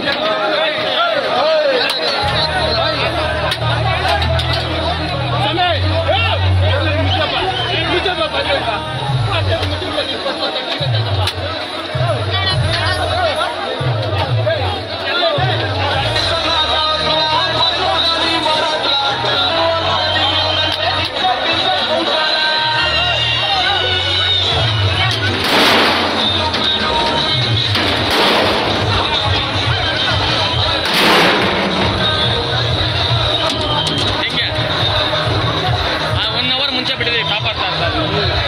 Gracias. 看看人物